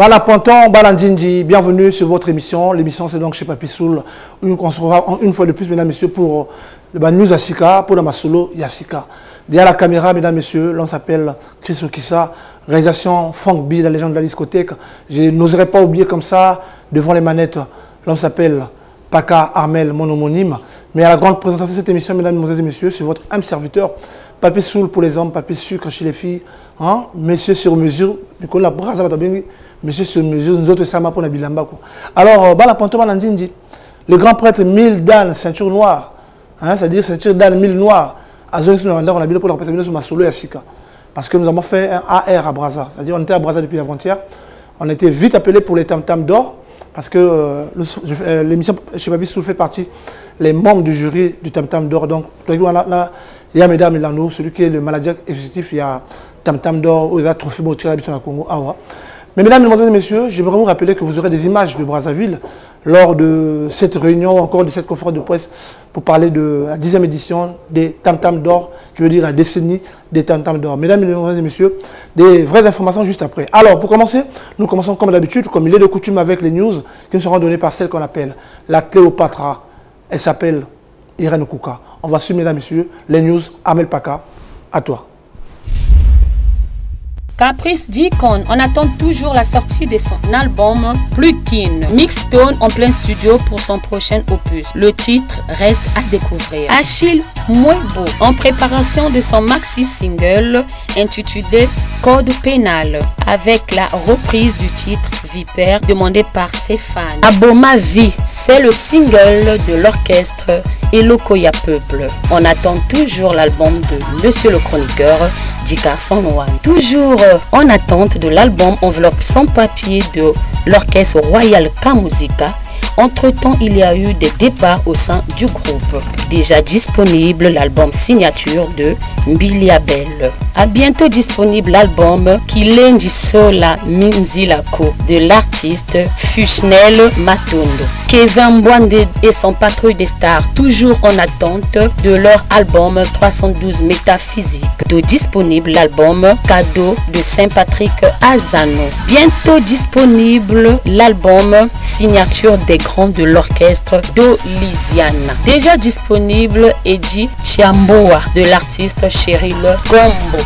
Bala Ponton, Bala Ndinji, bienvenue sur votre émission. L'émission c'est donc chez Papi Soul. On se une fois de plus, mesdames et messieurs, pour le bah, News Asika, pour la Masolo Yassika. Derrière la caméra, mesdames et messieurs, l'on s'appelle Chris Okissa, réalisation Funk B, la légende de la discothèque. Je n'oserais pas oublier comme ça, devant les manettes, l'on s'appelle Paka Armel, mon homonyme. Mais à la grande présentation de cette émission, mesdames et messieurs, c'est votre âme serviteur, Papi Soul pour les hommes, Papi Sucre chez les filles, hein? Messieurs sur mesure, la monsieur sur mesure, nous autres, ça pour la bilamba. Alors, euh, Bala Ponto Balandindi, le grand prêtre mille Dan, ceinture noire, hein, c'est-à-dire ceinture Dan mille noire, à Zoé, on a pour la Masolo et. Parce que nous avons fait un AR à Brazza, c'est-à-dire on était à Brazza depuis avant-hier. On a été vite appelé pour les tam-tam d'or, parce que euh, euh, l'émission chez Babis fait partie, les membres du jury du tam-tam d'or. Donc, il y a mesdames et nous, celui qui est le manager exécutif, il y a tam-tam d'or, il y a trophée Moutira, la Congo, Awa. Mais mesdames, mesdemoiselles et messieurs, j'aimerais vous rappeler que vous aurez des images de Brazzaville lors de cette réunion, encore de cette conférence de presse, pour parler de la dixième édition des Tam Tam d'Or, qui veut dire la décennie des Tam Tam d'Or. Mesdames, mesdemoiselles et messieurs, des vraies informations juste après. Alors, pour commencer, nous commençons comme d'habitude, comme il est de coutume avec les news qui nous seront données par celle qu'on appelle la Cléopatra. Elle s'appelle Irène Kouka. On va suivre, mesdames messieurs, les news. Amel Paka, à toi. Caprice Deacon, on attend toujours la sortie de son album Plukin. Mixstone en plein studio pour son prochain opus. Le titre reste à découvrir. Achille Mouebo, en préparation de son maxi single intitulé Code pénal, avec la reprise du titre Vipère demandé par ses fans. Aboma Vie, c'est le single de l'orchestre Elokoya Peuple. On attend toujours l'album de Monsieur le Chroniqueur, Dickerson One. Toujours en attente de l'album enveloppe sans papier de l'orchestre Royal K-Musica. Entre-temps, il y a eu des départs au sein du groupe. Déjà disponible l'album signature de Belle. A bientôt disponible l'album Kilendi Sola Minzilako de l'artiste Fusnel Matondo. Kevin Mbwande et son patrouille des stars toujours en attente de leur album 312 Métaphysique. De disponible l'album Cadeau de Saint-Patrick Azano. Bientôt disponible l'album Signature des grands de l'orchestre d'Olisiana. Déjà disponible Eddie Chiamboa de l'artiste Cheryl Gombo.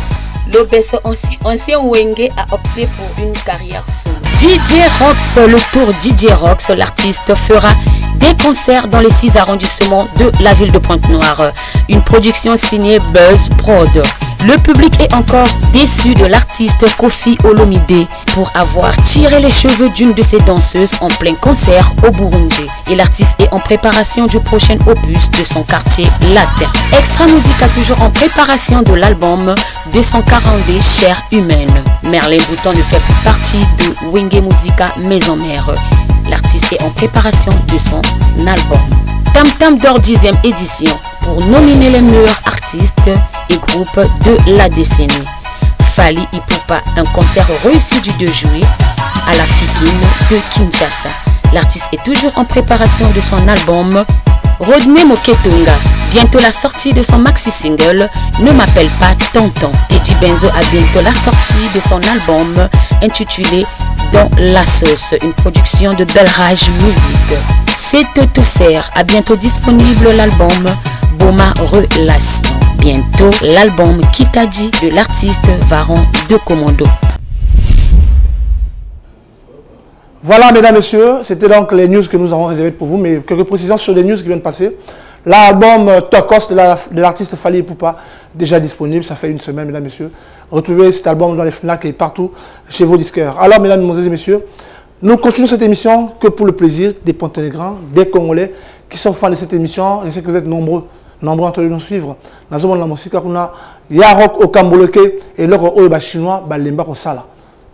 L'obéissant ancien, ancien Wenge a opté pour une carrière solo. DJ Rox, le tour DJ Rox, l'artiste fera des concerts dans les six arrondissements de la ville de Pointe-Noire. Une production signée Buzz Prod. Le public est encore déçu de l'artiste Kofi Olomide pour avoir tiré les cheveux d'une de ses danseuses en plein concert au Burundi. Et l'artiste est en préparation du prochain opus de son quartier latin. Extra Musica toujours en préparation de l'album 240 Chère humaine. Merlin Bouton ne fait plus partie de Wenge Musica Maison Mère. L'artiste est en préparation de son album. Tam Tam d'or 10e édition pour nominer les meilleurs artistes et groupes de la décennie. Fali Ipupa, un concert réussi du 2 juillet à la Fikine de Kinshasa. L'artiste est toujours en préparation de son album Rodney Moketunga. Bientôt la sortie de son maxi single Ne m'appelle pas Tonton. Teddy Benzo a bientôt la sortie de son album intitulé Dans la sauce, une production de Belrage Music. C'est tout sert. A bientôt disponible l'album Boma Relation. Bientôt l'album Kitadi de l'artiste Varon de Commando. Voilà, mesdames, messieurs, c'était donc les news que nous avons réservées pour vous, mais quelques précisions sur les news qui viennent de passer. L'album euh, Tokos de l'artiste Fali Poupa, déjà disponible, ça fait une semaine, mesdames, messieurs. Retrouvez cet album dans les FNAC et partout chez vos disqueurs. Alors, mesdames, mesdemoiselles et messieurs, nous continuons cette émission que pour le plaisir des Ponténégrins, des Congolais qui sont fans de cette émission. Je sais que vous êtes nombreux, nombreux entre nous suivre. Dans le monde de la musique, on a Yarok au Camboloke et l'autre au chinois, Balemba au Sala.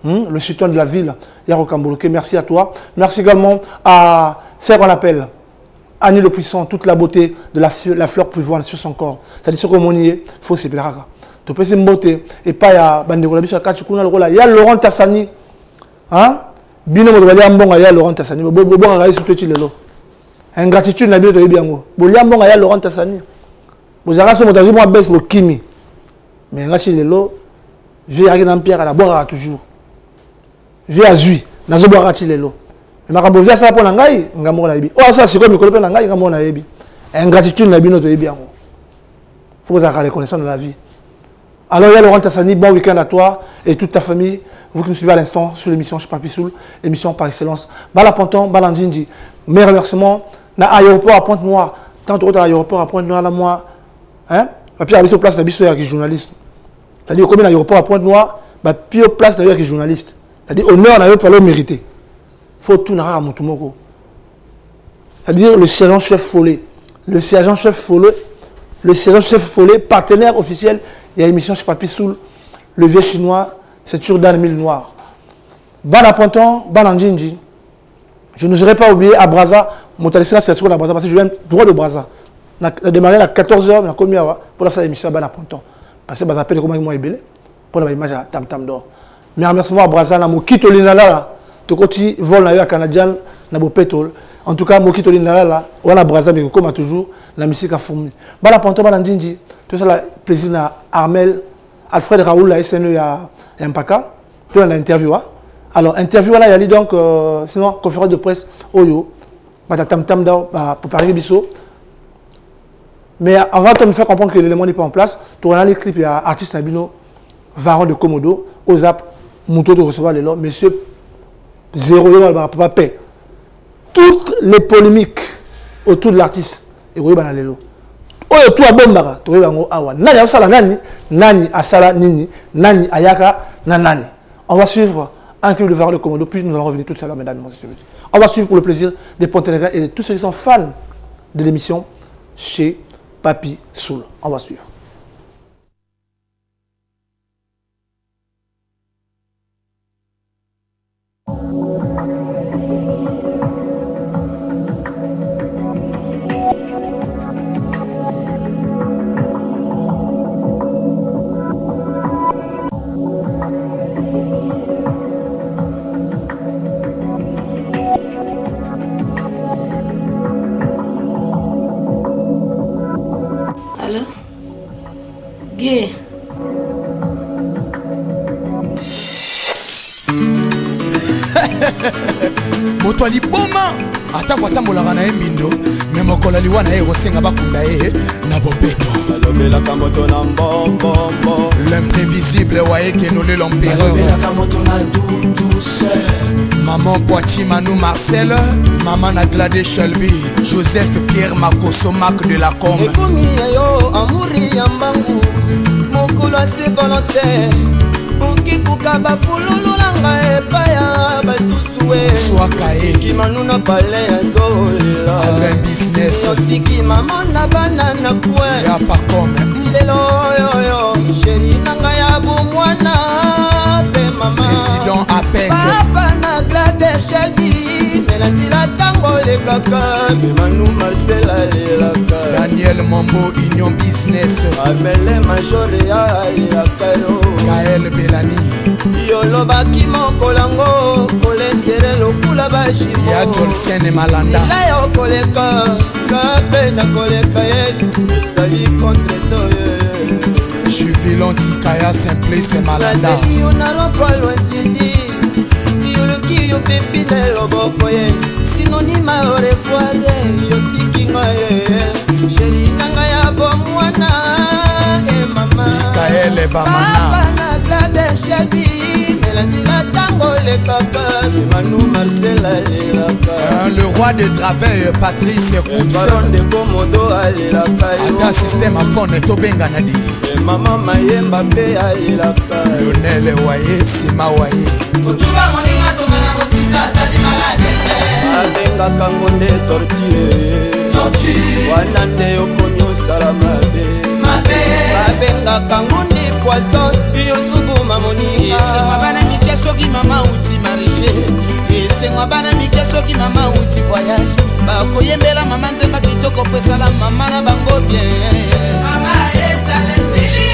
Hmm? le citoyen de la ville, Yaro Kamboloke. Merci à toi. Merci également à ce qu'on appelle Annie le Puissant, toute la beauté de la, fleur voir sur son corps. C'est-à-dire ce qu'on il faut se peux se beauté. Et pas ya biso kachukuna lokola ya Laurent Tassani. Hein? Bino mo bali ambonga ya Laurent Tassani. Bo bo bonga ngai surtout lelo. Ingratitude na bino to yebi yango. Bo liambonga ya Laurent Tassani. Bo zaka so motazi mo baisse le kimi. Mais ngasi lelo, je yaki na la boire toujours. je azui nazobwaka ti lelo? Makambo vi asala mpo na ngai ngai moko nayebi. Oyo asala sikoyo mikolo mpe na ngai ngai moko nayebi? Ingratitude na bino toyebi yango. Faut kozalaka reconnaissant dans la vie. Alors il y a Laurent Tassani bon week-end à toi et toute ta famille. Vous qui nous suivez à l'instant sur l'émission Papi Soul émission par excellence. Bala Ponton Bala Ndjinji mes remerciements. Na aéroport à Pointe-Noire. Tant que à l'aéroport à Pointe-Noire là moi hein? A sur place na biso ya journaliste. C'est-à-dire combien l'aéroport à Pointe-Noire ba pio place d'ailleurs que journaliste. C'est-à-dire honneur yo pour le mériter faut tout na kaka motu moko c'est-à-dire le sergent chef Follet. Le sergent chef Follet le sergent chef Follet partenaire officiel il y a une émission chez Papi Soul. Le vieux chinois c'est le mille noir bana ponton je n'oserais pas oublier à Braza motalisi na sergent à Braza parce que je viens droit de Braza na démarré à 14h na komi awa pour la salle émission bana ponton parce que baza pele comme moi ebele pour la image à tam tam d'or. Mais remerciement à Braza na mokito linala tokoti vol na yo ya canadien na bopétrole en tout cas moki tolinga la wana braza mais comme toujours la musique a fourmi. Bala ponto bala ndinji tout ça la plaisir na Armel Alfred Raoul la SNE ya Mpaka tout la interview alors interview là yali donc euh, sinon conférence de presse oyo bata tam tam da ba préparer biso mais avant de me faire comprendre que l'élément n'est pas en place as les clips ya artiste Nabino Varon de Komodo Ozap Mouto de recevoir les lots monsieur zéro papa paix. Toutes les polémiques autour de l'artiste tu abombaka toyeba yango awa. Nani asala nani? Nani asala nini? Nani ayaka na nani? On va suivre un clip de Varro de Komodo puis nous allons revenir tout à l'heure mesdames et messieurs on va suivre pour le plaisir des Ponténégrins et de tous ceux qui sont fans de l'émission chez Papi Soul. On va suivre aliwa na ye ekosenga bakunda ye na bobeto. Alobelaka moto na mbombombo l'imprévisible wayekenole l'empereur moto na douceur maman poiti manu marcel mama na glade shelby joseph pierre makoso mak de la com ekomi yayo amuri ya mbangu mokolo ase nakoki kuka bafululu nanga epai ya basusu esikima e. nuna bale ya zolelaotikima mona bana na pwin lelo oyoyo sheri nanga ya bomwana pe mamapapa na glade shedi mela nzila ntango lekaka mimanu marcel alelaka daniel mambo union business. Amele majore ya aleyaka yo. Kael belani yolobaki mokolango kolesere lokula bajimo ya jolsen malanda. Nzela yo koleka kape na koleka ye esali contre toye juvilon tikaya simplice malanda. Nazeli yo na lopwalo nsindi yoloki yo pepine loboko ye. Sinonima yo refoire yotikinga ye. Sheri nanga ya bomwana e mama. Kaele bamana. Na shelbi mela nzela ntango olekaka manu marcel alelaka. Le roi de travail patrice baron de komodo alelaka ata système afone tobengana di mama mayemba mpe alelaka. Lionel waye nsima waye. Kotuba moninga tongana kosisa asali malade. Abengaka ngo nde torture. Wana nde okomi osala mabe babengaka ngo ndi poison yosubuma moningaesengwa bana mike soki mama uti marishe esengwa bana mike soki mama uti voyage. Bakoyembela mama nzemba kitoko po esala mama na bango bien. Mama ezala esili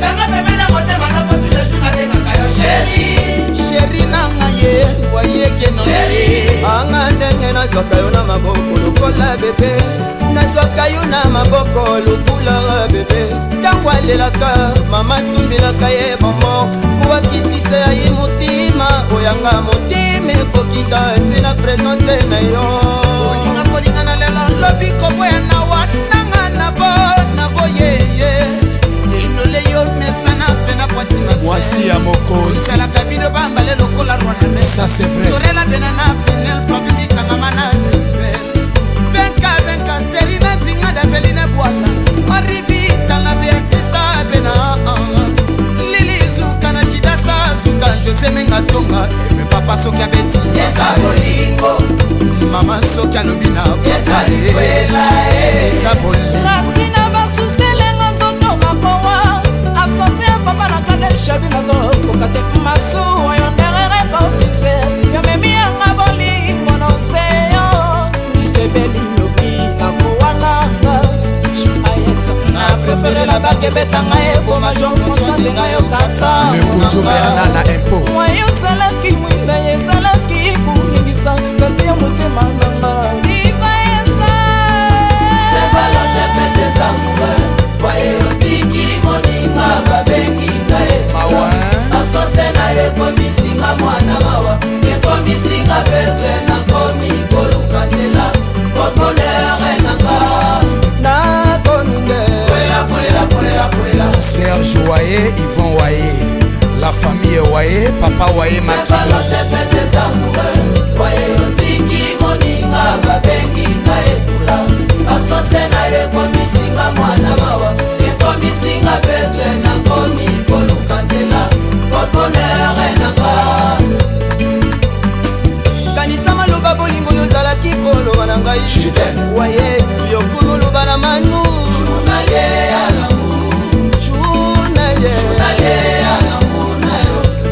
zanga pemena motema na potulesunga tekaka yo sheri sheri nanga ye wayekeno anga ndenge nazwaka yo na maboko lokola bebe nazwaka yo na maboko lokula bebe ntango alelaka mama asumbilaka ye bombo po akitisa ye motima oyo yanga motima ekokita esi na présence na yo. Kolinga kolingana lelo lobi koboya na wananga na bo na boyeye. Enole yo mesana mpe na pwatima mwasi ya mokonzi Sorella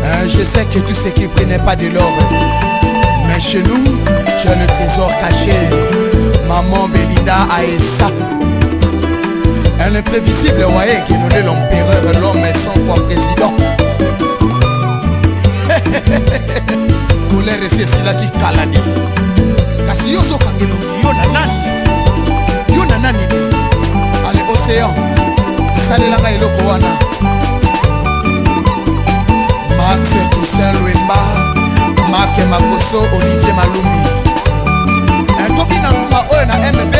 Hein, je sais que tout ce qui brille n'est pas de l'or. Mais chez nous tu as le trésor caché. Maman belinda aesa un imprévisible waye qui nommé l'empereur l'homme cent fois président. Kolere esi esilaki kalani kasi yo ozokanga elongi yo na nani? Yo na nani? Ni ale océan. Salelanga eloko wana. Max toussain lwemba mak makoso olivier malumbi. Toki na lumba oyo na mb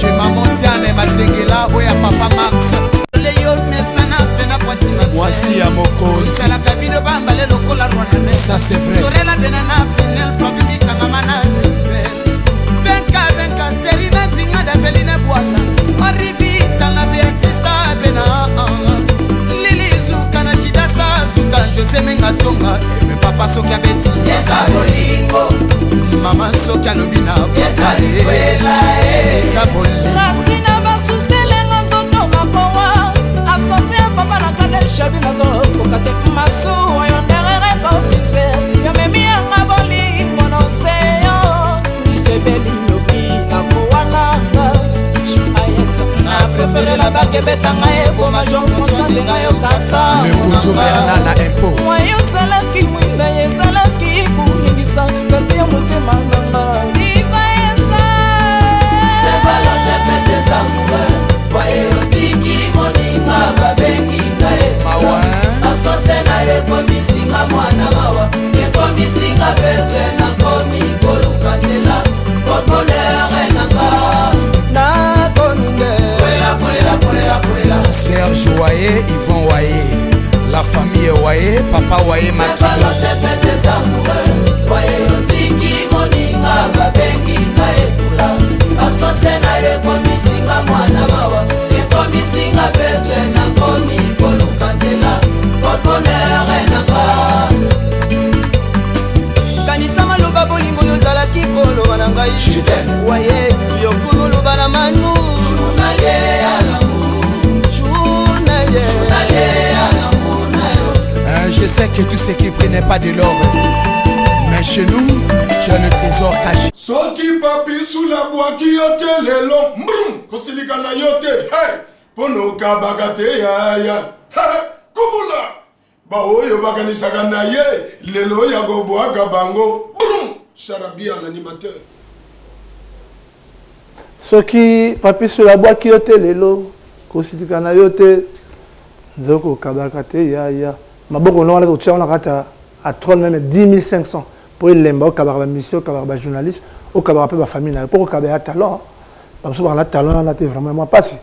chez mamontiane matengela oyo ya papa max. Leyo mesana mpe na pwatima mwasi ya mokonzi. Esalaka bino bambale lokola rwana ça c'est vrai. Sorela bena na finel fabimikangama na jose menga tonga eme papa soki abeti eza bolingo. mama soki alobi na eza bolingo. Rasi na basuselenga zotonga kowa absence ya papa na kade shabi nazokoka te masu oyo nderere komise yamemi yanga bolingo na nseyo misebeli lobi nakowananga na preferela bakebetanga ekoma jon mosandenga yo kasa serge waye yvon waye la famille waye papa waye moninga babengi nga ekula. Absence na ekomisinga mwana mawa ekomisinga petre nakomi koluka nzela portmonere nanga kanisa maloba bolingo yo ozalaki koloba na ngai. Waye yokunu loba na manu. Hein, je sais que tout ce qui brille n'est pas de l'or. Mais chez nous tu as le trésor caché. Soki papi sula bwaki yo te lelo mbrum kosilika na yo te he mpo na okabaka te yaya He, kubula baoyo bakanisaka na ye lelo ya kobwaka bango brum sharabia l'animateur. Soki papi solo abwaki yo te lelo kositika na yo te nzoko okabaka te yaya maboko no wana totia wana kati ya à 30 même 10 500 pour elemba okabaka bamisio okabaka bajournaliste okabaka mpe bafamille na yo mpo kokaba ya talent bamosusu baka na talent wana te vraiment mwa mpasi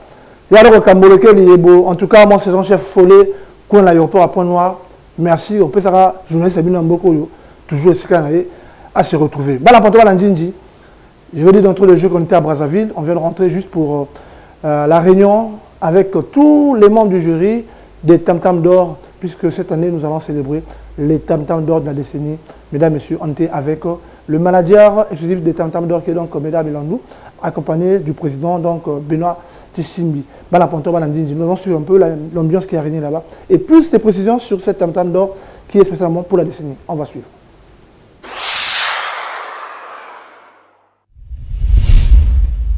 yala kokambolokeli yebo en tout cas mon saison chef folé kuna na aéroport à point noir merci opesaka journaliste ya bino ya mboka oyo toujours esika na ye à se retrouver. Bana panto bana njinji je veux dire tous les jours qu'on était à Brazzaville on vient de rentrer juste pour euh, la réunion avec tous les membres du jury des Tam Tam d'Or puisque cette année nous allons célébrer les Tam Tam d'Or de la décennie mesdames messieurs on était avec le manager exclusif des Tam Tam d'Or qui est donc mesdames Elandou accompagné du président donc Benoît Tissimbi. Nous allons suivre un peu l'ambiance qui a régné là-bas. Et plus de précisions sur cette tam tam d'or qui est spécialement pour la décennie. On va suivre.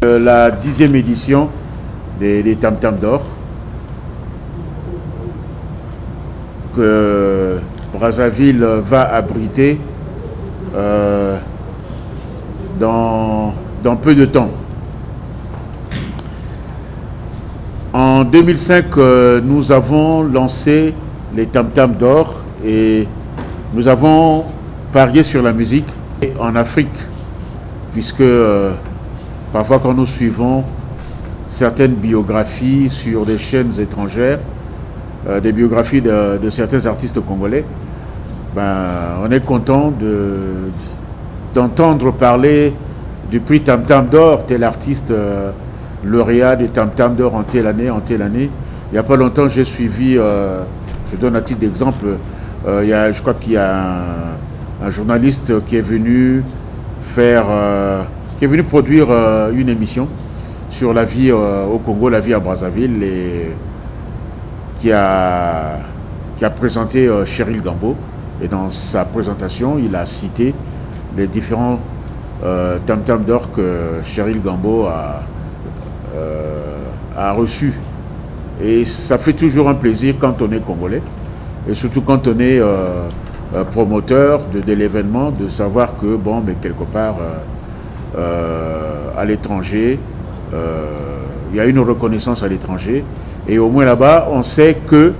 Euh, la dixième édition des Tam Tam d'Or que Brazzaville va abriter euh, dans, peu de temps. En 2005, euh, nous avons lancé les Tam Tam d'Or et nous avons parié sur la musique en Afrique, puisque euh, parfois quand nous suivons certaines biographies sur des chaînes étrangères, euh, des biographies de, certains artistes congolais, ben, on est content d'entendre parler du prix Tam Tam d'Or, tel artiste lauréat des Tam Tam d'Or en telle année, en telle année. Il n'y a pas longtemps, j'ai suivi, euh, je donne un titre d'exemple, euh, il y a, je crois qu'il y a un, un, journaliste qui est venu faire, euh, qui est venu produire euh, une émission sur la vie euh, au Congo, la vie à Brazzaville, et qui a, qui a présenté Cheryl Gambo. Et dans sa présentation, il a cité les différents Tam Tam d'Or que Cheryl Gambo a, euh, a reçu. Et ça fait toujours un plaisir quand on est congolais, et surtout quand on est euh, promoteur de, de l'événement, de savoir que, bon, mais quelque part, euh, à l'étranger, il y a une reconnaissance à l'étranger, et au moins là-bas, on sait que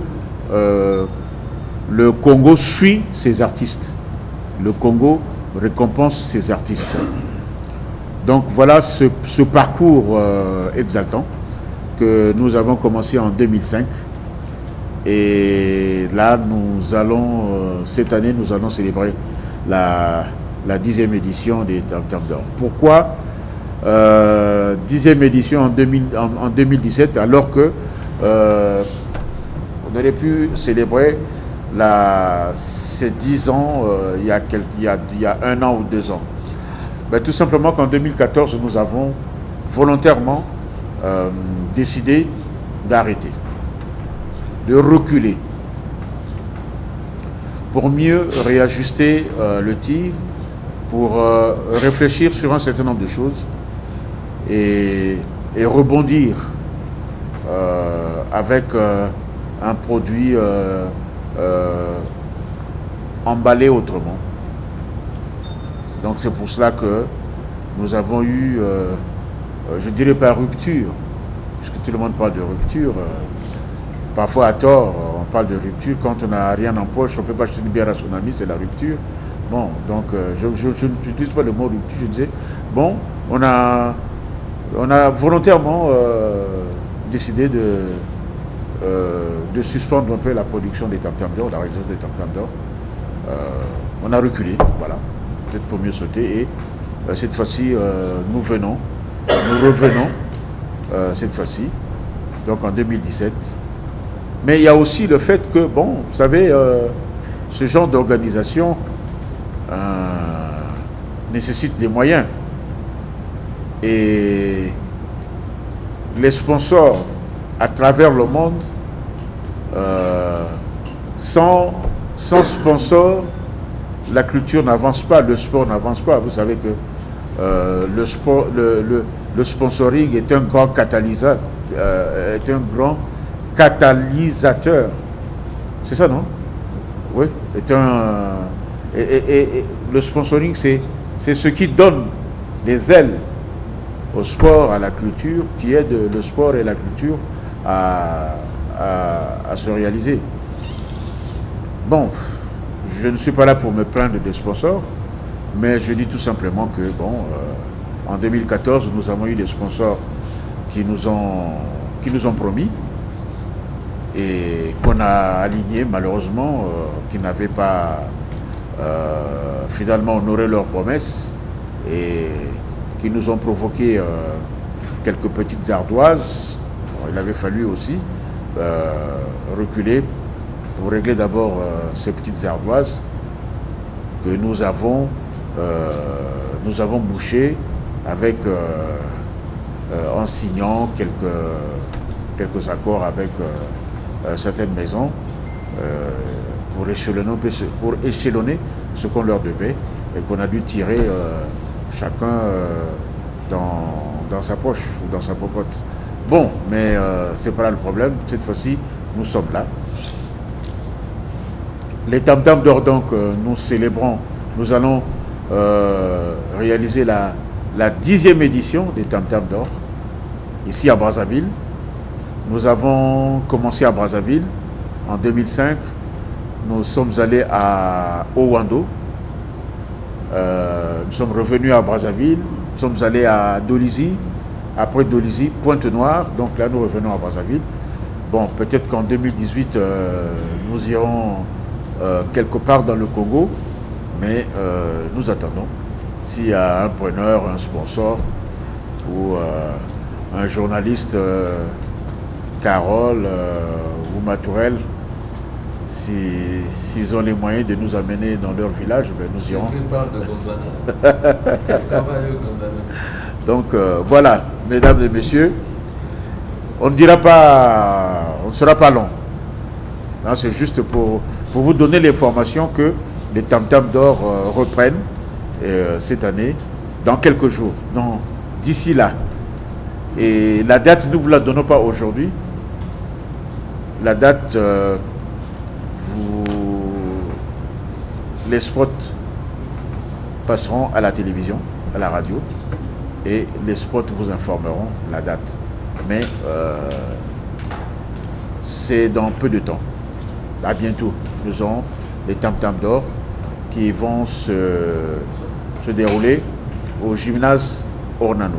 le Congo suit ses artistes. Le Congo récompense ses artistes. Donc voilà ce, parcours euh, exaltant que nous avons commencé en 2005. Et là, nous allons, euh, cette année, nous allons célébrer la, dixième édition des Tam Tam d'Or. Pourquoi euh, dixième édition en, 2000, en, en 2017 alors que euh, on aurait pu célébrer ces dix ans euh, il, y a un an ou deux ans. Ben, Tout simplement qu'en 2014, nous avons volontairement euh, décidé d'arrêter, de reculer, pour mieux réajuster le tir, pour réfléchir sur un certain nombre de choses et, rebondir avec euh, un produit emballé autrement. Donc c'est pour cela que nous avons eu, euh, je dirais pas rupture, puisque tout le monde parle de rupture. Euh, parfois à tort, on parle de rupture. Quand on n'a rien en poche, on ne peut pas acheter une bière à son ami, c'est la rupture. Bon, donc euh, je n'utilise pas le mot rupture, je disais, bon, on a, on a volontairement décidé de, de suspendre un peu la production des tam d'or, la réalisation des tam d'or. on a reculé, voilà peut-être pour mieux sauter. Et euh, cette fois-ci, euh, nous venons, nous revenons euh, cette fois-ci, donc en 2017. Mais il y a aussi le fait que, bon, vous savez, ce genre d'organisation nécessite des moyens. Et les sponsors à travers le monde, sans, sans sponsors, la culture n'avance pas, le sport n'avance pas. Vous savez que euh, le, sport, le, le, le, sponsoring est un grand catalyseur, euh, est un grand catalysateur. C'est ça, non? Oui, est un. Et, et le sponsoring, c'est ce qui donne les ailes au sport, à la culture, qui aide le sport et la culture à, à, se réaliser. Bon, je ne suis pas là pour me plaindre des sponsors, mais je dis tout simplement que, bon, en 2014, nous avons eu des sponsors qui nous ont, qui nous ont promis et qu'on a aligné malheureusement, qui n'avaient pas finalement honoré leurs promesses et qui nous ont provoqué quelques petites ardoises. il avait fallu aussi reculer pour régler d'abord ces petites ardoises que nous avons, nous avons bouchées avec, en signant quelques, quelques accords avec certaines maisons pour échelonner, pour échelonner ce qu'on leur devait et qu'on a dû tirer chacun dans, dans, sa poche ou dans sa popote. Bon, mais c'est pas là le problème. Cette fois-ci, nous sommes là. Les tam d'or, donc, nous célébrons, nous allons réaliser la, la dixième édition des tam d'or, ici à Brazzaville. Nous avons commencé à Brazzaville en 2005. Nous sommes allés à Owando. Nous sommes revenus à Brazzaville. Nous sommes allés à Dolizy. Après Dolizy, Pointe-Noire. Donc là, nous revenons à Brazzaville. Bon, peut-être qu'en 2018, nous irons quelque part dans le Congo. Mais nous attendons. S'il y a un preneur, un sponsor ou un journaliste, Carole ou Matourel, s'ils ont les moyens de nous amener dans leur village, ben nous irons. Donc voilà, mesdames et messieurs, on ne dira pas, on ne sera pas long. C'est juste pour, pour vous donner l'information que les tam d'or reprennent cette année, dans quelques jours, d'ici là. Et la date, nous ne vous la donnons pas aujourd'hui. La date, les spots passeront à la télévision, à la radio, et les spots vous informeront la date. Mais c'est dans peu de temps. À bientôt. Nous aurons les tam d'or qui vont se dérouler au gymnase Ornano.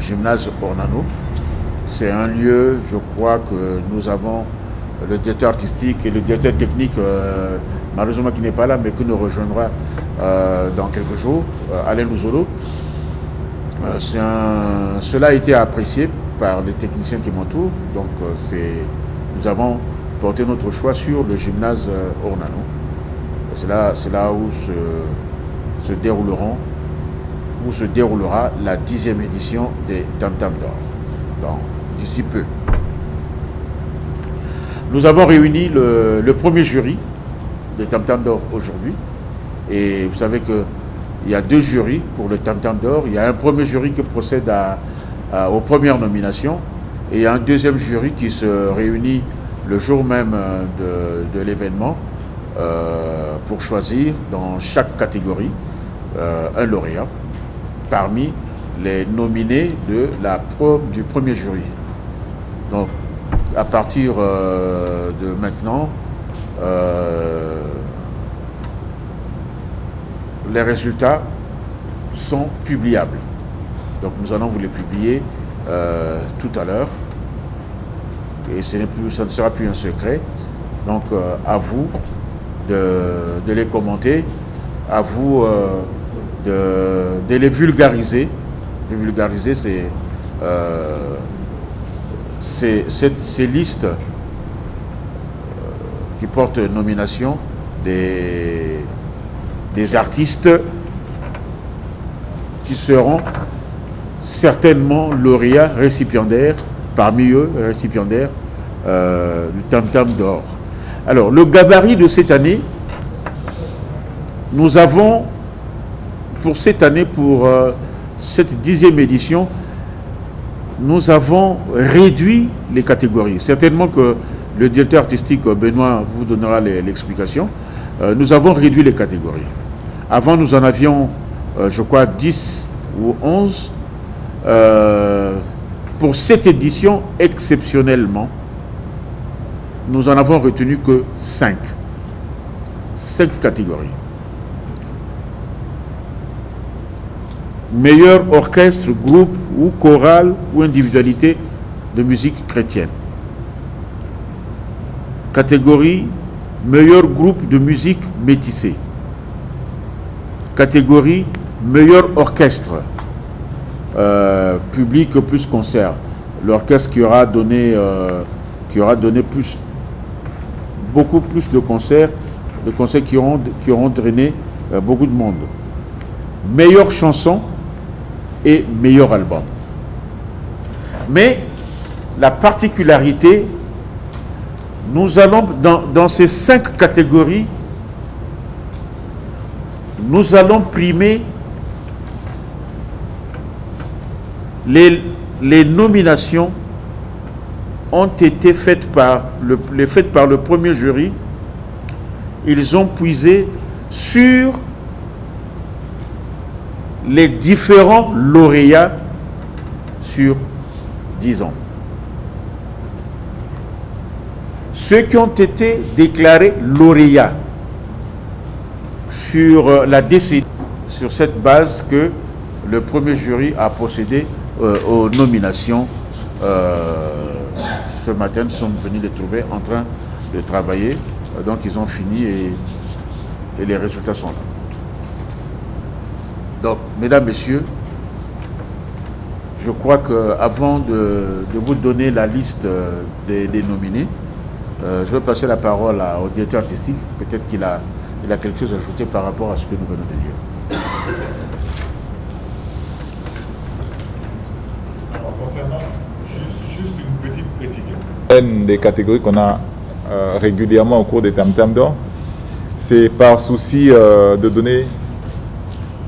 Gymnase Ornano, c'est un lieu, je crois que nous avons le directeur artistique et le directeur technique, malheureusement qui n'est pas là, mais qui nous rejoindra dans quelques jours, Alain Louzolo. cela a été apprécié par les techniciens qui m'entourent, donc nous avons porté notre choix sur le gymnase Ornano. C'est là, où se déroulera la dixième édition des Tam Tam d'Or, d'ici peu. Nous avons réuni le, premier jury des Tam Tam d'Or aujourd'hui. Et vous savez qu'il y a deux jurys pour le Tam Tam d'Or. Il y a un premier jury qui procède aux premières nominations et un deuxième jury qui se réunit le jour même de, de l'événement euh, pour choisir dans chaque catégorie euh, un lauréat parmi les nominés de la du premier jury. Donc, à partir euh, de maintenant, les résultats sont publiables. Donc, nous allons vous les publier tout à l'heure. Et ce plus, ça ne sera plus un secret. Donc, à vous de, les commenter, à vous euh, de, de, les vulgariser. Les vulgariser, c'est ces listes euh, qui portent nomination des, des artistes qui seront certainement lauréats récipiendaires, parmi eux récipiendaires euh, du Tam Tam d'or. Alors, le gabarit de cette année, nous avons, pour cette année, pour euh, cette dixième édition, nous avons réduit les catégories. Certainement que le directeur artistique Benoît vous donnera l'explication. Euh, nous avons réduit les catégories. Avant, nous en avions, euh, je crois, 10 ou 11. pour cette édition, exceptionnellement, nous en avons retenu que 5. cinq catégories. Meilleur orchestre, groupe ou chorale ou individualité de musique chrétienne. Catégorie meilleur groupe de musique métissé. Catégorie meilleur orchestre, euh, public plus concert. L'orchestre qui aura donné, euh, qui aura donné plus, beaucoup plus de concerts, de concerts qui auront, qui auront drainé euh, beaucoup de monde. Meilleure chanson et meilleur album. Mais la particularité, nous allons dans, ces cinq catégories, nous allons primer les, nominations ont été faites par le, faites par le premier jury. Ils ont puisé sur les différents lauréats sur 10 ans. Ceux qui ont été déclarés lauréats sur euh, la décennie, sur cette base que le premier jury a procédé euh, aux nominations. Euh, ce matin, nous sommes venus les trouver en train de travailler. Donc ils ont fini et les résultats sont là. Donc, mesdames, messieurs, je crois qu'avant de, de vous donner la liste euh, des, des nominés, euh, je vais passer la parole à- au directeur artistique. Peut-être qu'il a, il a quelque chose à ajouter par rapport à ce que nous venons de dire. Alors, concernant juste, juste une petite précision. Une des catégories qu'on a euh, régulièrement au cours des Tam Tam d'or, c'est par souci euh, de donner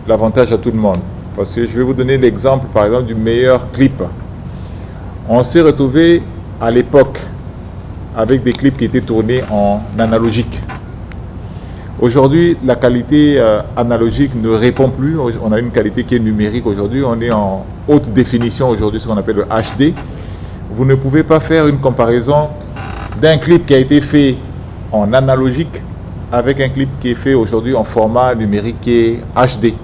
l'avantage à tout le monde. Parce que je vais vous donner l'exemple, par exemple, du meilleur clip. On s'est retrouvé à l'époque avec des clips qui étaient tournés en analogique. Aujourd'hui, la qualité euh, analogique ne répond plus. On a une qualité qui est numérique aujourd'hui. On est en haute définition aujourd'hui, ce qu'on appelle le HD. Vous ne pouvez pas faire une comparaison d'un clip qui a été fait en analogique avec un clip qui est fait aujourd'hui en format numérique qui est HD.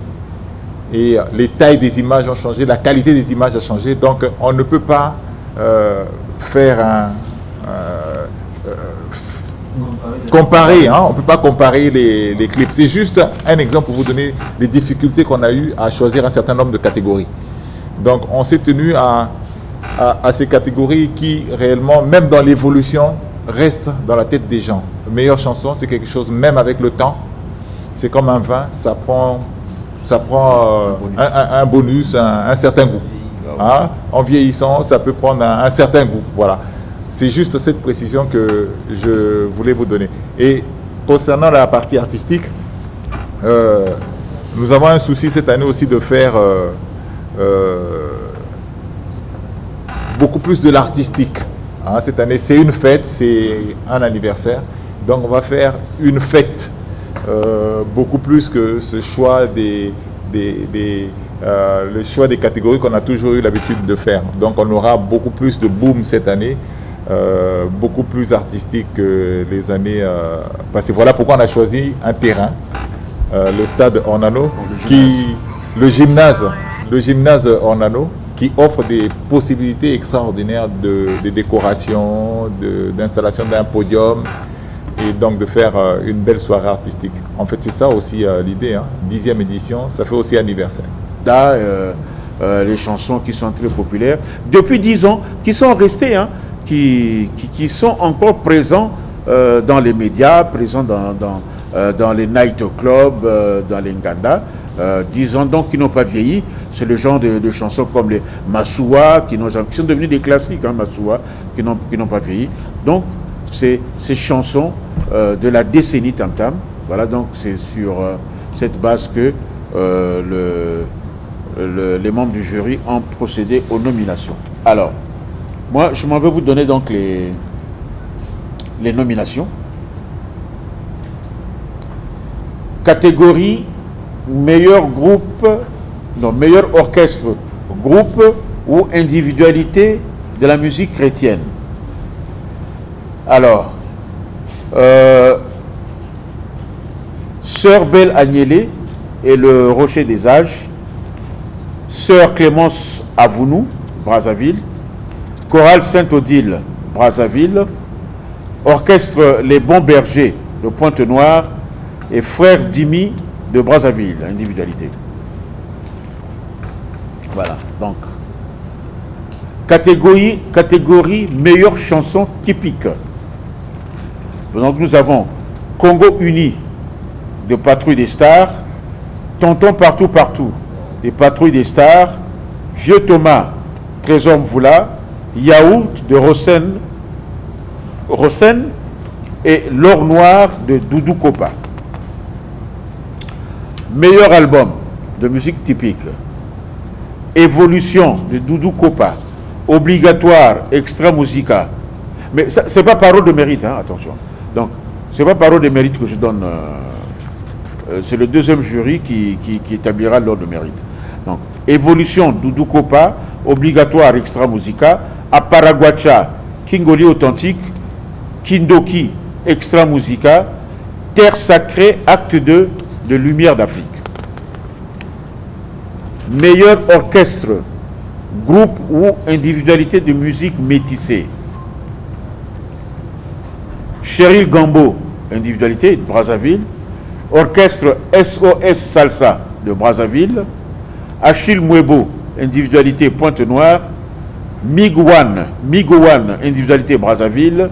Et euh, les tailles des images ont changé, la qualité des images a changé. Donc, on ne peut pas euh, faire un. euh, comparer, hein, on ne peut pas comparer les, clips. C'est juste un exemple pour vous donner les difficultés qu'on a eues à choisir un certain nombre de catégories. Donc on s'est tenu à, à, à ces catégories qui réellement, même dans l'évolution, restent dans la tête des gens. Meilleure chanson, c'est quelque chose, même avec le temps, c'est comme un vin, ça prend, ça prend euh, un, un- un bonus, un, certain goût. Hein? En vieillissant, ça peut prendre un, un certain goût. Voilà. C'est juste cette précision que je voulais vous donner. Et concernant la partie artistique, euh, nous avons un souci cette année aussi de faire euh, euh, beaucoup plus de l'artistique. Hein, cette année, c'est une fête, c'est un anniversaire. Donc, on va faire une fête euh, beaucoup plus que ce choix des, des, des, euh, le choix des catégories qu'on a toujours eu l'habitude de faire. Donc, on aura beaucoup plus de boom cette année. euh, beaucoup plus artistique que les années passées. Voilà pourquoi on a choisi un terrain, le stade Ornano, qui, le gymnase, le gymnase Ornano, qui offre des possibilités extraordinaires de, de décoration, d'installation d'un podium et donc de faire euh, une belle soirée artistique. En fait, c'est ça aussi euh, l'idée. Hein. Dixième édition, ça fait aussi anniversaire. Là, euh, les chansons qui sont très populaires, depuis 10 ans, qui sont restées, hein, qui, qui, sont encore présents dans les médias, présents dans, dans, les night clubs, dans les Nganda. Euh, 10 ans donc qui n'ont pas vieilli, c'est le genre de, chansons comme les Massoua qui, qui sont devenus des classiques, hein, qui n'ont pas vieilli. Donc, ces chansons euh, de la décennie Tam Tam. Voilà, donc c'est sur euh, cette base que euh, le, le- les membres du jury ont procédé aux nominations. Alors, moi, je m'en vais vous donner donc les, les nominations. Catégorie meilleur groupe, non, meilleur orchestre, groupe ou individualité de la musique chrétienne. Alors, euh, Sœur Belle Agnélé et le Rocher des Âges, Sœur Clémence Avounou, Brazzaville, Chorale Saint-Odile, Brazzaville, Orchestre Les Bons Bergers de Pointe-Noire et Frère Dimi de Brazzaville, individualité. Voilà, donc. Catégorie meilleure chanson typique. Donc nous avons Congo Uni de Patrouille des Stars, Tonton Partout Partout des Patrouilles des Stars, Vieux Thomas, Trésor Mvoula, Yaourt de Rosen, Rosen et L'Or Noir de Doudou Kopa. Meilleur album de musique typique. Évolution de Doudou Kopa. Obligatoire, extra musica. Mais ce n'est pas parole de mérite, hein, attention. Donc, ce n'est pas parole de mérite que je donne. euh, euh, c'est le deuxième jury qui, établira l'ordre de mérite. Donc, évolution Doudou Kopa, obligatoire, extra musica. Aparaguacha, Kingoli authentique. Kindoki, extra musica. Terre sacrée, acte 2 de Lumière d'Afrique. Meilleur orchestre, groupe ou individualité de musique métissée. Cheryl Gambo, individualité de Brazzaville. Orchestre SOS Salsa de Brazzaville. Achille Mwebo, individualité Pointe-Noire. Migwan, Migwan, individualité Brazzaville.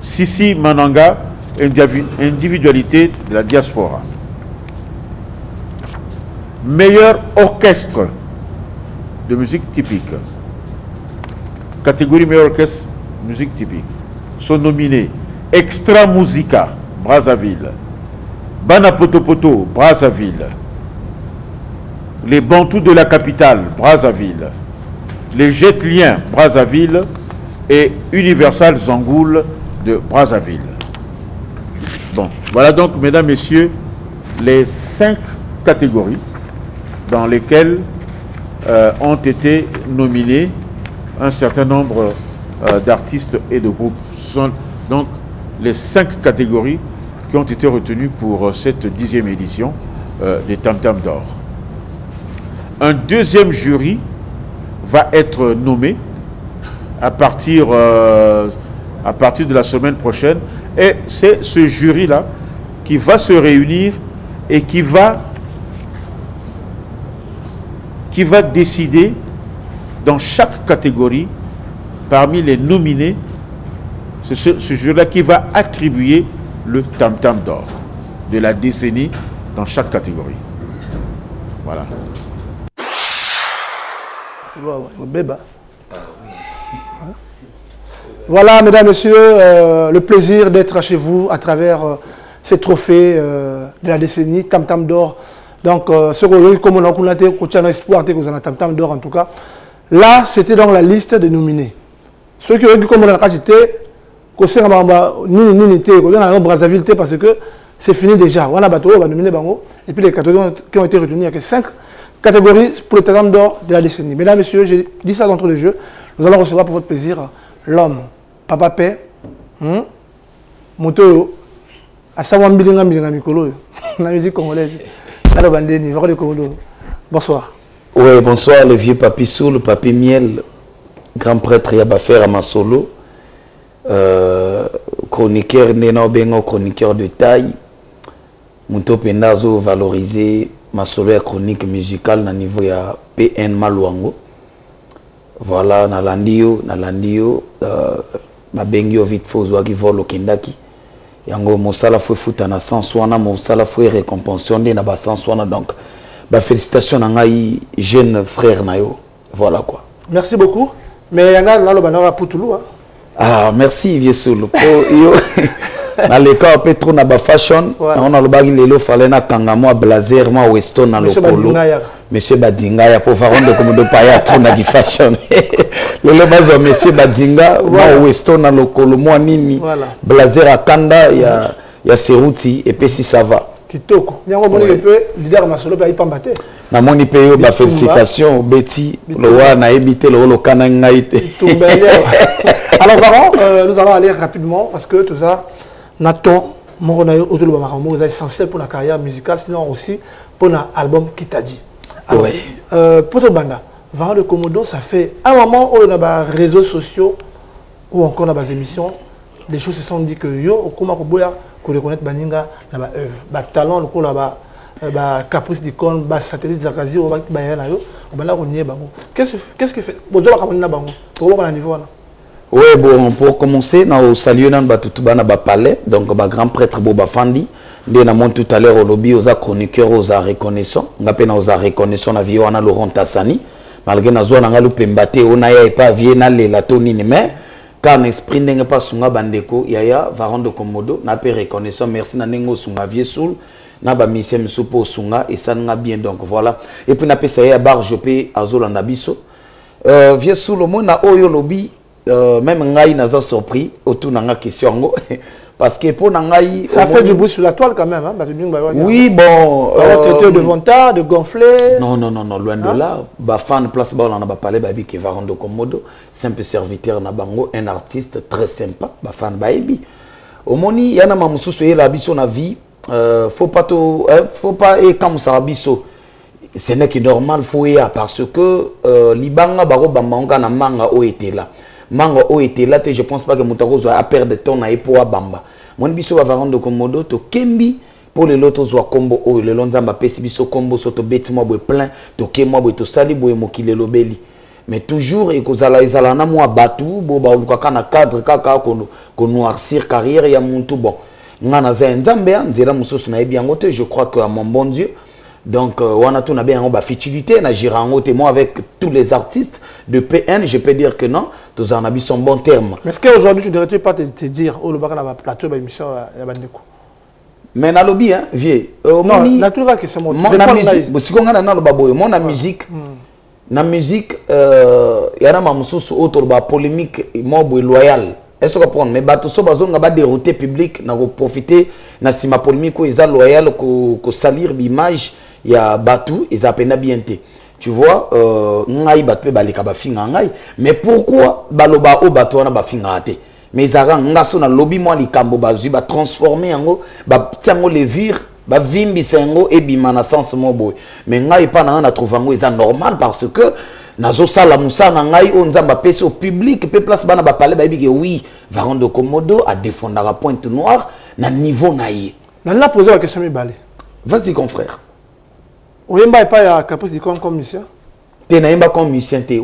Sissi Mananga, indivi- individualité de la diaspora. Meilleur orchestre de musique typique. Catégorie meilleur orchestre musique typique. Sont nominés Extra Musica, Brazzaville. Bana Potopoto, Brazzaville. Les Bantous de la capitale, Brazzaville. Les Jetliens, Brazzaville. Et Universal Zangoul de Brazzaville. Bon, voilà donc, mesdames, messieurs, les cinq catégories dans lesquelles euh, ont été nominés un certain nombre euh, d'artistes et de groupes. Sont donc les cinq catégories qui ont été retenues pour euh, cette dixième édition euh, des Tam Tam d'Or. Un deuxième jury va être nommé à partir, euh, à partir de la semaine prochaine. Et c'est ce jury-là qui va se réunir et qui va décider dans chaque catégorie, parmi les nominés, c'est ce, ce jury-là qui va attribuer le tam-tam d'or de la décennie dans chaque catégorie. Voilà. Voilà, mesdames, messieurs, euh, le plaisir d'être chez vous à travers euh, ces trophées euh, de la décennie Tam Tam d'or. Donc, ce que comme on a constaté, qu'on a espoir en avez Tam Tam d'or en tout cas. Là, c'était donc la liste des nominés. Ceux qui ont dit comme on a cité, que c'est ni ni ni té, qu'on a Brazzaville parce que c'est fini déjà. On a bateau, on va nominer Bango. Et puis les catégories qui ont été retenues, il n'y a que cinq catégories pour le Tam d'or de la décennie. Mesdames, messieurs, j'ai dit ça d'entre les jeux. Nous allons recevoir pour votre plaisir l'homme, Papa Pé, hmm? Moto, Asawa Mbilinga Mbilinga Mikolo, la musique congolaise. Bonsoir. Oui, bonsoir, le vieux papi Soul, papi Miel, grand prêtre Yabafer à Masolo, euh, chroniqueur Nena Obenga, chroniqueur de taille, Mouto Pendazo valorisé Masolo ya chronique musicale na niveau ya PN Maluango. Voilà, nalandi yo, nalandi yo, euh, babengi yo vite faux ozwaki vol okendaki yango mosala fo efuta na sens wana mosala fo erécompense nde na basens wana donc bafélicitation na ngai jeune frère na yo voilà quoi Merci beaucoup. Mais Yanga, banner à Poutoulou. Hein. Ah merci vieux solo po yo naleka mpe trop na bafashion yango nalobaki lelo fale nakanga mwa blazer mwa weston na Monsieur lokolo monsieur badingaya po varondo komodo paya trop naki fashion. Lelo bazwa monsieur badinga mwa weston na lokolo mwa nini. Blazer akanda ya, ya seruti epesi sava Kitoko. Yango, mon Ouais. peu, leader Masolo, puis il pas mbatté. namoni mpe yo bafélicitation obeti lowa nayebi te lowo lokana ngai te. Alors, Varon, euh, nous allons aller rapidement parce que tout ça, Nathan moko na yo otoloba makambo moko eza essentiel pour la carrière musicale sinon aussi pour l'album qui t'a dit alors Ouais. euh, pour tobanda Varan de Komodo ça fait un moment où on a des réseaux sociaux ou encore dans des émissions des choses se sont dit que yo okoma koboya ko reconnaître baninga ba œuvre ba talent lokola ba euh, ba caprice d'icône ba satellite zakazi o ba ba na yo obanda ko nier bango qu'est-ce que fait wana Oui, bon, pour commencer, nous saluons Batutubana Palais, donc ma grand prêtre Boba Fandi. Nous avons tout à l'heure au lobby aux chroniqueurs aux reconnaissants. Nous avons aux reconnaissants na Viona Laurent Tassani. Malgré na zone na lupembate on a pas viena le la toni mais quand esprit n'est pas sunga bandeko yaya varon de komodo na pe reconnaissant merci na nengo sunga vie soul na ba mission msupo sunga et ça nga bien donc voilà et puis na pe ça ya bar jopé azolanda biso euh, vie soul mona oyo lobby euh, même ngai naza surpris autour na nga question parce que pour ngai ça fait du bruit sur la toile quand même hein oui bon euh, de vantard, de gonfler. non non non non loin de Hein? là. Ba fan place ba on a parlé ba bi ke Varando Komodo simple serviteur na bango un artiste très sympa ba fan ba ebi. Omoni yana ma mususu yela biso na vie euh, faut pas to euh, faut pas et comme ça biso ce n'est que normal faut ya parce que euh, libanga baro bambanga na manga o était là manga o était là te je pense pas que mutakozo a perdre temps na epo bamba mon biso ba Varando Komodo to kembi pour les loto zwa kombo oyo lelo nzambe apesi biso kombo so tobeti mwa boye plein toke mwa boye tosali boye mokili elobeli mais toujours ekozala ezala na mwa bato bo balukaka na cadre kaka kono- konoircir carrière ya muntu. Bon nga naza ya nzambe ya nzela mosusu nayebi yango je crois que à mon bon dieu donc wana tu na bien yango bafutilité na gira yango te moi avec tous les artistes de pn je peux dire que non tozala na biso en bon terme Mais est-ce qu'aujourd'hui, tu ne devrais pas te, te dire, oh, le bac la plateau, bah, émission, a Bandeko. mais nalobi hein, vie euh, Non, omoni- la toute la question, moi, Mo- réponds na musique ici. bosiko nga na naloba boye mo na musique na musique euh, yana ma mosusu oyo toloba polémique mo boye loyal. Est-ce que comprendre mais bato so bazonga baderoute public na koprofite na nsima polémique oyo eza loyal ko- kosalir biimage ya bato eza pena bien te. Tu vois euh, ngai bato mpe baleka bafinga ngai mais pourquoi baloba oyo bato wana bafingaka te? Mais ezalaka nga so nalobi mwa likambo bazwi batransforme yango batia yango levire bavimbisa yango ebima na sens mo boye. Mais ngai epa na nga na trouve yango eza normal parce que nazosala mosala na ngai oyo nzambe apesi au public mpe place bana bapale bayebi ke oui varon de komodo adefendaka pointe noire na niveau na ye. Maintenant, poser la question, Mibale. vas-y confrère Oyemba et pas ya caprice d'icône comme mission. te nayemba comme musicien te.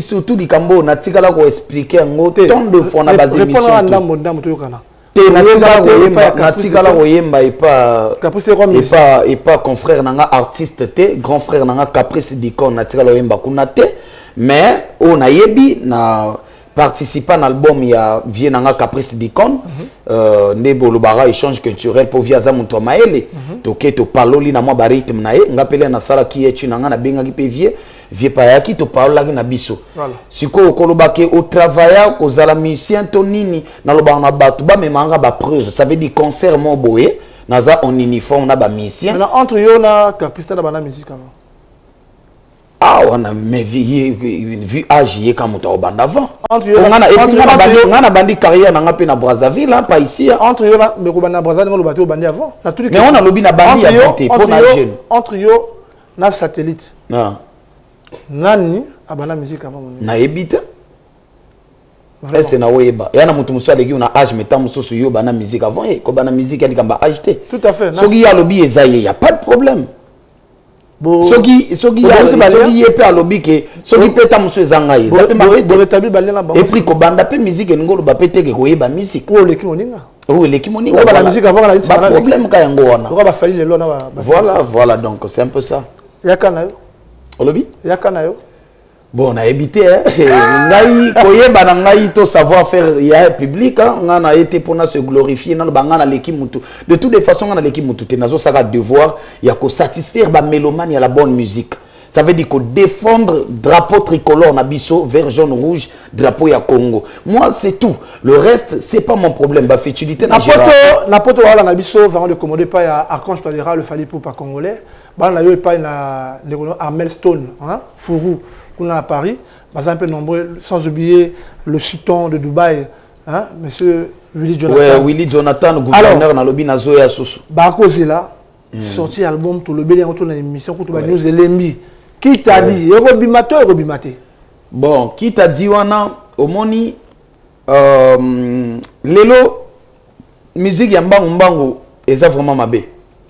Surtout likambo oyo natikala koexplike yango tant de fois na Répondre à basémission Ndambo, Ndambo, te natikala koyemba epa mais- epa epa confrère nanga artiste te grand frère nanga caprice dicon natikala koyemba kuna te. Mais oyo nayebi na participa na album ya vie nanga caprice dicon euh, nde bolobaka échange culturel mpo vie aza moto ya mayele toke topaloli na mwa barythme na ye. Nga pele nasalaki ye tu na nga nabengaki mpe vie vie pa ayaki topalolaki na biso. Voilà. sikoyo kolobaki otravailla kozala musicien to nini nalobaka na bato bamemanga bapreuve ça veut dire concert mo boye naza en uniforme na bamusicien Maintenant, entre yo na caprice, t'as la musique avant. Awa na vu age ye ka moto akobanda avant. Entre yo Po na- na- na na- bandi- na bandi carrière nanga mpe na brazzaville hein, pas ici hein. Entre yo na, mais qu'on a Brazil, on a battu au bandit avant. Na Mais on a lobby na yo- avant te, entre po na yo- jeune. Entre yo na satellite. Ah, Nani abana musique avant nayebi te ese naoyeba ya na moto mosusu aleki yo na age me ntan mosusu yo bana musique avant ye. Kobana musique ya likambo age te. Tout à fait. Na- soki ye alobi eza ye ya pas de problème soki soki ye mpe alobi ke mpe ta mosusu eza ngai kobanda mpe elingi oloba mpe teke koyeba moninga. oyo eleki voilà. ka yango wana voilà voilà donc c'est un peu ça Yaka na yo. olobi? Yaka na yo. Bon nayebi te eh. ngai koyeba na ngai to savoir faire ya public hein. ngai na ye te mpona se glorifier naloba ngai naleki mutu. De toutes les façons ngai naleki mutu te. Nazosaka devoir ya kosatisfaire bamélomane ya la bonne musique. Ça veut dire kodéfendre drapeau tricolore na biso vert jaune rouge drapeau ya congo. Moi c'est tout. Le reste c'est pas mon problème. Bafutilité na Na poto na poto wala na biso vraiment de commander pas ya Archange Tolera le fali pour pas congolais. Ba na yo pas na Armel Stone, hein, Fourou, kuna à Paris, ba un peu nombreux sans oublier le chuton de Dubaï hein, monsieur Willy Jonathan. Ouais, Willy Jonathan, gouverneur na lobi nazoya susu. bakozela sorti album tolobeli yango tona émission kutu banews elembi qui t'a dit ekobima to ekobima te Bon, qui t'a dit wana omoni euh, lelo musique ya mbangu mbangu eza vraiment mabe.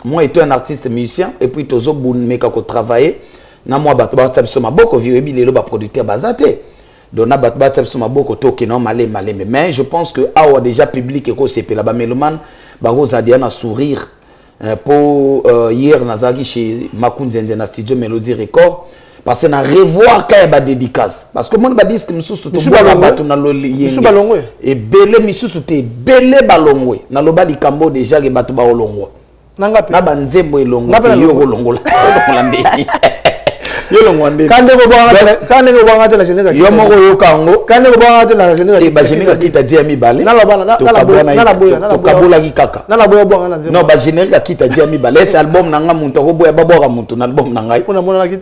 Moi étant un artiste musicien et puis tozo meka ko travailler na moi bato ba biso maboko viebi lelo ba producteur bazate. Donc na bato ba biso maboko toke non malé malé. Mais je pense que awa déjà public ko sepela. Ba meloman ba rosa diana sourire. Euh, pour euh, hier nazaki chez Makunzende na studio Melody Record parce que na revoir kaya ba dédicace. Parce que mon ba disque misusu to Misu bwana balongwe? bato na ebele misusu te ebele balongwe naloba likambo déjà ke bato baolongwa na banzembo elongwa pe yo kolongola yo longwa ndeni ka ndenge obwanga te- na généka yo moko oyoka yango. Ka ndenge obwanga te na généka te bagénérique akita dia mibale. Tokabolaki kaka. Non bagénérique akita dia mibale. Ese album na nga moto akoboya babwaka moto na album na ngai.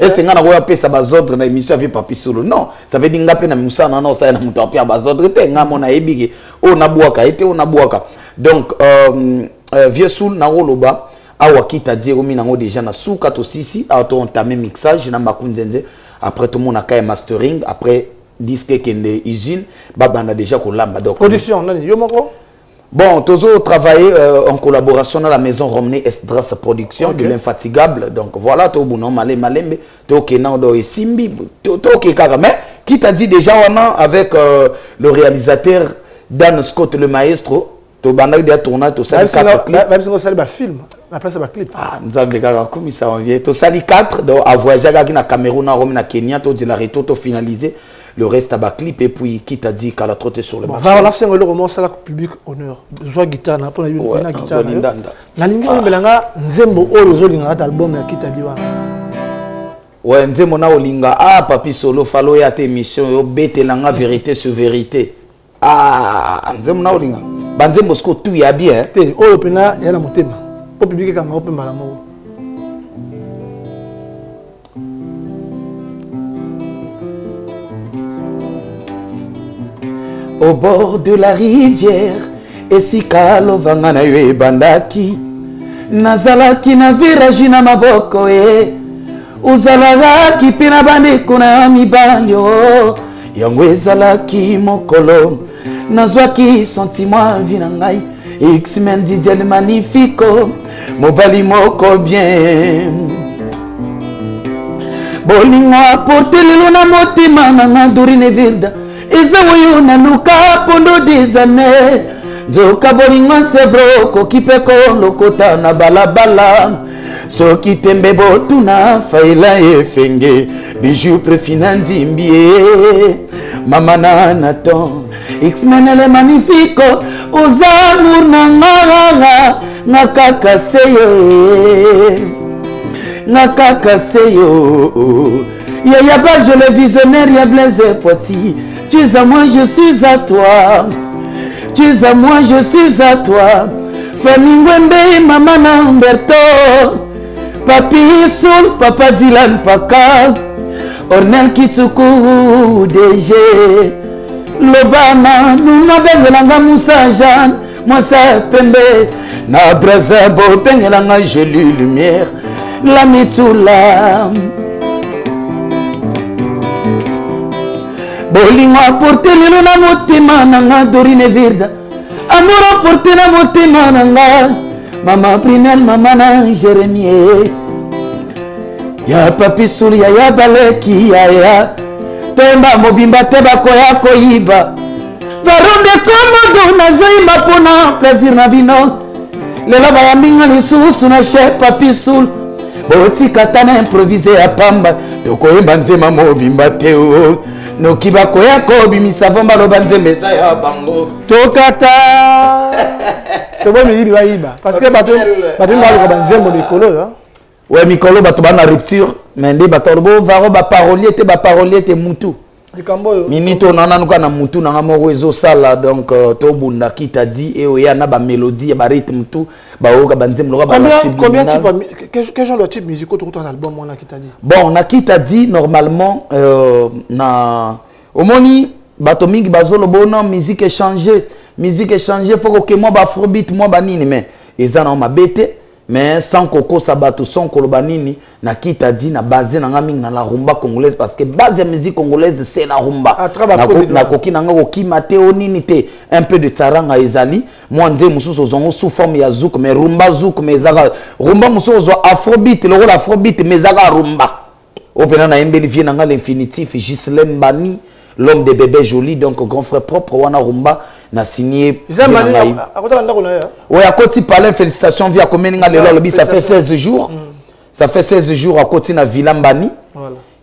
Ese nga nakoya apesa bazordre na émission avi papi solo. Non ça veut dire nga mpe na mosala na osala na moto apea bazordre te. Nga mo nayebi ke oyo nabwaka ye te oyo nabwaka donc euh, euh, vieux soul nakoloba awa kita die ekomi nango déjà na suka tosisi awa toentame mixage na makunzenze après tomonaka ye mastering après disque ekende usine babanda déjà kolamba donc production nani yo moko? Bon, toujours travailler euh, en collaboration dans la maison Romney Esdras Production Ok. de l'infatigable. Donc voilà, to bono malé malembe, to kenan do simbi, to to ke kaka. Mais qui t'a dit déjà on a avec euh, le réalisateur Dan Scott le maestro, to banda de tourner to sali 4 clips. babisinga osali bafilm na place ya baclip. Ah, nzambe kaka komisa wanvie to sali 4 donc a voyager kaki na Cameroun na Rome na Kenya to la retour to finaliser le reste à clip et puis qui t'a dit qu'à la trotte sur le marché. va nasenga eloko mo osala public honneur. Guitare na na guitare yo. oyembelanga nzembo oyo ozolingaka ata album ya ouais nzembo na olinga. Ah papi solo falo oyo ata émission oyo obetelanga vérité sur vérité. Ah nzembo na olinga. Banzembo tu ya bien te oyo mpena ya na motema mpo public ekanga o mpe mbala moko au bord de la rivière esika lovanga na yo ebandaki. Nazalaki na viragi na maboko e. Ozalaki mpe na bandeko na ya mibali o yango ezalaki mokolo. Nazwaki sentiment vi na ngai. Xmen didiel magnifico mobali moko bien. Bolingo aporte lelo na motema nanga dorine vilda. Eza oyo naluka pondo des années. Nzoka bolingo sevre okoki mpe kolokota na balabala. Soki tembe botuna faila efenge. Biju prefina nzimbi ye. Mama na naton xmenele magnifico oza amour na ngagaga nga kaka seyo e. nga kaka seyo yaya barge le visionnaire ya blaise poiti tu es à moi je suis à toi. Tu es à moi je suis à toi. Fani ngwembe mama na umberto. Papi sul papa dilan paka. Ornel kituku dg lobana nuna bengelanga musa jean mwasa pembe. Na braza bobengelanga joli lumière. La mitula bolingo aporte lelo na motema nanga dorine virda amour aporte na motema nanga mama prinel mama na jeremie ya papi suli ya ya baleki yaya pemba mobimba te bakoya koyiba varonde komodo nazoyimba mpona plaisir na bino lelo bayambinga lisusu na che papi sul botika ta na improvise ya pamba tokoyemba nzema mobimba te o noki bakoya kobimisa vo baloba nzembe eza ya bango. Tokata! Tobo miyibi bayiba parce que bato baluka banzembo likolo oyo we mikolo bato bana rupture. Me nde bato alobo varo baparolier te baparolier te mutu likambo oyo minute oyo nananuka na mutu nanga moko ezosala donc euh, tobunda kita di e oya na bamélodie ya barythme tu baoyoka banzembo loka combien combien basubliminal. type ya mi- quel genre de type musicaux tokuta na album wana kitali bon na kita di normalement euh, na omoni bato mingi bazoloba ona musique échange musique échange fo koke mwa baafrobeat mwa banini mais eza na mabe te mais sans kokosa bato sans koloba nini nakita di na base nanga mingi na la rumba congolaise parce que base ya musique congolaise c'est la rumba. À travers Afrobeat, nakoki nanga kokima te o nini te un peu de tsaranga ezali. Mwa nze mosusu ozwango sous forme ya zouk mais rumba zouk mais ezaka rumba mosusu ozwa afrobeat lokola afrobeat mais ezaka rumba. Oyo mpena nayembeli vie nanga l'infinitif gislaine mbani l'homme de bébé joli donc grand frère propre wana rumba na signé oyo akoti palin félicitation vie akomeni nga lelo alobi ça fait félicitations. 16 jours. Ça fait 16 jours akoti na villa mbani.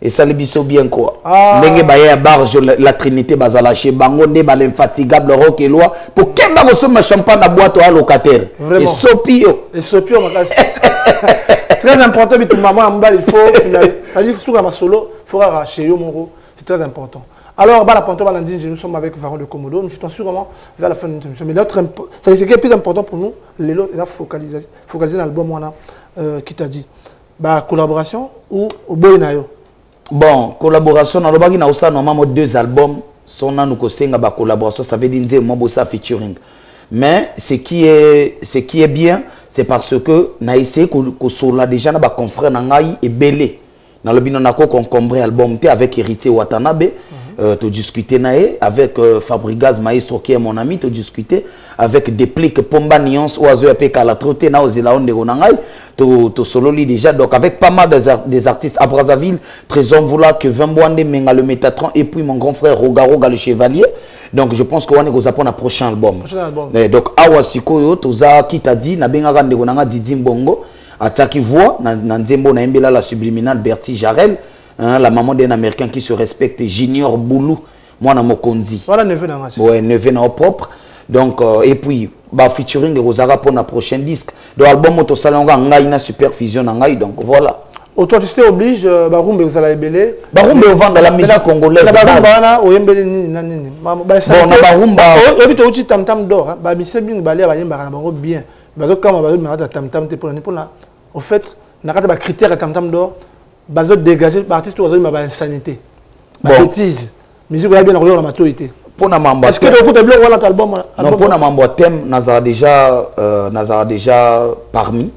Esali biso bien quoi. Ah. ndenge baye ya barge la, la trinité bazala chez bango nde balinfatigable rock eloi po kemba kosomba champagne na boîte oya locataire? Esopi yo. Esopi oyo makasi. Très important bitumba mwa ya mobali il faut c'est-à-dire suka masolo faut kaka chez yo moko c'est très important alors bana panto bana ndinji nous sommes avec Varon de Komodo. Nous sommes sûrement vers la fin de notre émission mais impo- c'est ce qui est plus important pour nous lelo eza focaliser focaliser na album wana euh, qui t'a dit. Ba collaboration ou yo? Bon collaboration nalobaki na osala normalement deux albums so nanu kosenga bacollaboration ça veut dire nzembo mwa bosa featuring. Mais ce qui est, ce qui est bien c'est parce que na essayé ko- kosola déjà na baconfrère na ngai ebele nalobi no nako concombre album te avec héritier watanabe euh, todiscute na ye avec euh, maestro qui est mon ami todiscute avec déplique pomba nuance oyo azoya mpe kala tro te na ozela o ndeko na ngai to- tosololi déjà. Donc avec pas mal des, des artistes à brazzaville trésor kevin bwande menga le métatron et puis mon grand frère roga roga le chevalier. Donc je pense que wana ekozala mpona prochain album. Prochain album. Eh, donc awa sikoyo toza kitadi nabengaka ndeko na nga didi mbongo atiaki voix na, na nzembo nayembela la subliminal berti jarel hein, la maman d'un américain qui se respecte junior boulou mwana mokonzi. Wana neveu na nga si. ouais, neve na yo propre. Donc euh, et puis bafeaturing ekozalaka mpona prochain disque. Donc album oyo tosalango ngai na supervision na ngai donc voilà. Authenticité oblige euh, barumba ezala ebele barumba ovanda la musique congolaise barumba wana oyembeli nini na nini ba- na barumba- oyebi touti tamtam dor bamise mingi balia bayembaka na bango bien. Bazokama bazomeka kati ya tamtam te mpona nini mpona au fait na kati ya bacritère ya tamtam dor bazodégage baartiste oyo bazoyemba bainsanité Bon. babétise musique oya bien na koyoka na matoi te mpona mambo parce que biloko wana ta album non mambo thème nazala déjà euh, nazala déjà parmi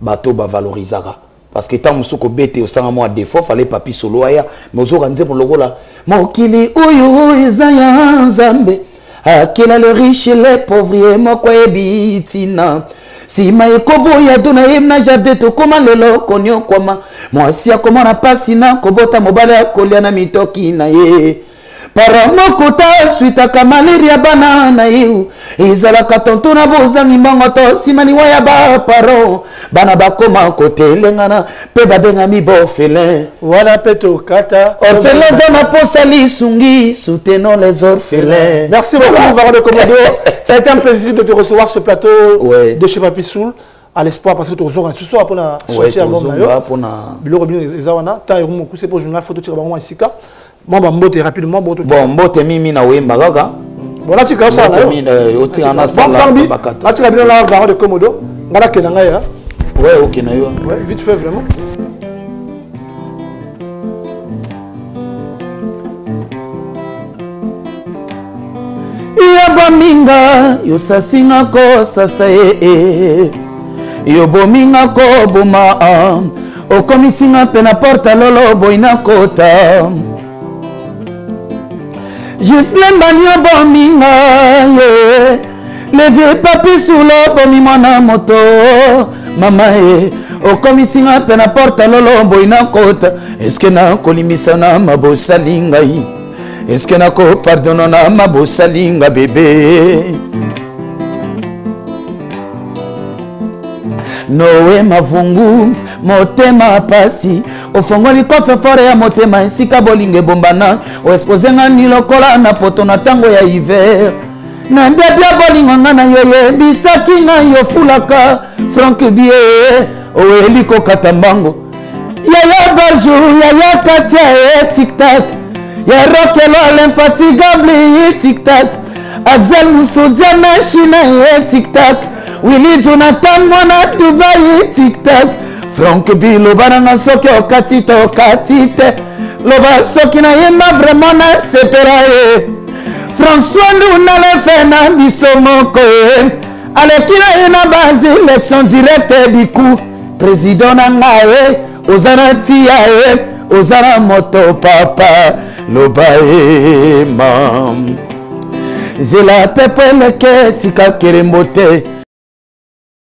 bato bavalorisaka parce que ntango mosuku obete osanga mwa défaut fale papi solo aya mais ozoka nzembo lokola mokili oyo eza ya nzambe. Akela le riche le pauvre moko ayebi ntina nsima ekoboya to nayebi na jardin tokóma lelo koniokwama mwasi akoma na mpasi na kobota mobali akolia na mitoki na ye para moko ta switaka malaria bana na ye ezalaka tonto na bozangi mbongo to nsima liwa ya baparo bana bakoma kotelengana mpe babengami baorphelin wana mpe tokata orphelin eza na posa lisungi soutenons les orphelins Merci beaucoup, de. Ça a été un plaisir de te recevoir sur ce plateau Ouais. de chez Papi Soul. À l'espoir, parce que tu as ce soir pour la Ouais, sortie album. tozonga na yo. mpona biloko bino eza wana ntango ekomoku se mpo journal photo tika bango mwa esika mwa bambote rapidement bo bon mbote mimi na oyemba kaka. Bon natika osala na yo Mbote mimi, eh, otika na sala farbi bakata. natika bino na varan de komodo nga nakenda ngai ya ouais ok na yo. Ouais, vite fait vraiment. Ya bominga yosasinga kosasa ye yobominga koboma okomisinga mpe na porta lolo boyina kota gislembani obominga ye. Levie papi sulo bomi mwana moto. Mama ye okomisinga mpe na porta lolo boyina kota. Eske nakolimbisa na mabosali ngai eske nakopardona na mabosalinga bebe nowe mavungu motema pasi ofongoli kofe fore ya motema esika bolingo ebombana. Oexposenga ni lokola na poto na ntango ya hiver. Na ndebia bolingo nga na yo yebisaki ngai ofulaka frank bie oyeli kokata mbango. Yaya barjour yaya katia ye tiktak ya rokelo l'infatigable ye tiktak axel musodia mashina ye tiktak willi jonathan mwana dubai ye tiktak frank b loba nanga soki okati to okati te. Loba soki nayemba vraimen nasepela ye. François ndunalefe na biso moko ye. Aleki na ye na basélection directe diku président na ngai ye oza na tia ye oza na moto papa. Loba ye mam. Nzela pepo eleke tika kerembo te